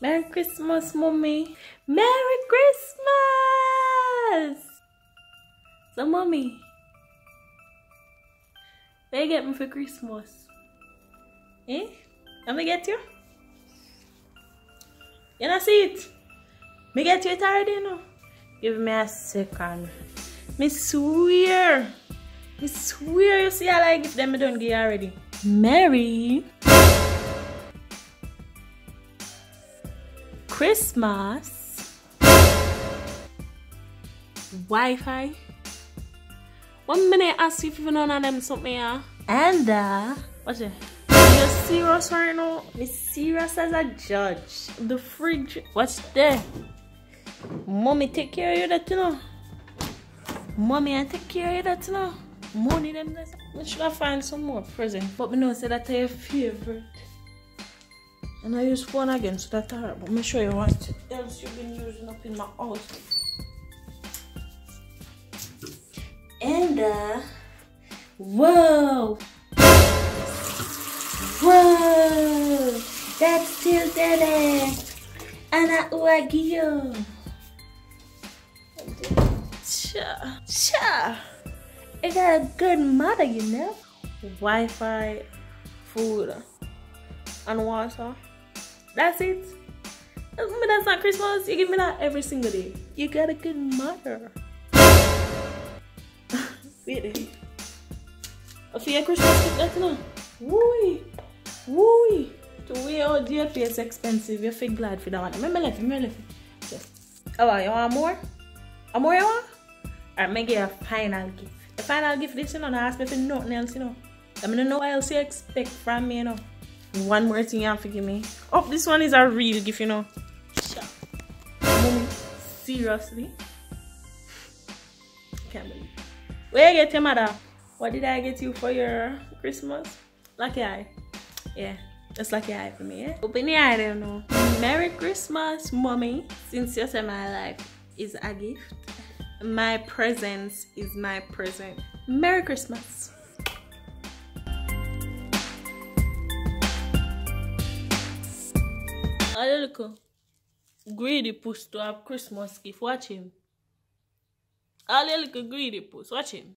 Merry Christmas, mommy. Merry Christmas. So, mommy, what you get me for Christmas? Eh? Me get you? You not see it? Me get you it already, know? Give me a second. Me swear. Me swear you see I give them, I don't get already. Merry Christmas Wi-Fi. One minute ask you if you know them something yeah. And uh what's it? You're serious right now? Me serious as a judge. The fridge what's there? Mommy take care of you that you know. Mommy I take care of you that you know. Money them that I should have find some more present. But me know say that i your favorite. And I use phone again so that's alright. But me show you what else you've been using up in my house. And uh whoa! Whoa! That's still there Anak Wagyu Cha Cha I got a good mother you know? Wi-Fi food and water that's it. I mean, that's not Christmas. You give me that every single day. You got a good mother. really. I feel Christmas gift that no. Woo woo. To way out there is expensive. You feel glad for that one. Remember left, remember left. Okay. Oh, you want more? A more you want? Alright, make it a final gift. The final gift this, you know, ask me for nothing else, you know. I mean, know what else you expect from me, you know one more thing you have to give me. Oh, this one is a real gift, you know. Mommy, seriously? Can't believe. Where you get your mother? What did I get you for your Christmas? Lucky eye. Yeah, that's lucky eye for me, yeah? Open your eye, I don't know. Merry Christmas, mommy. Since you said my life is a gift, my presence is my present. Merry Christmas. A little greedy puss to have Christmas gift. Watch him. A little greedy puss. Watch him.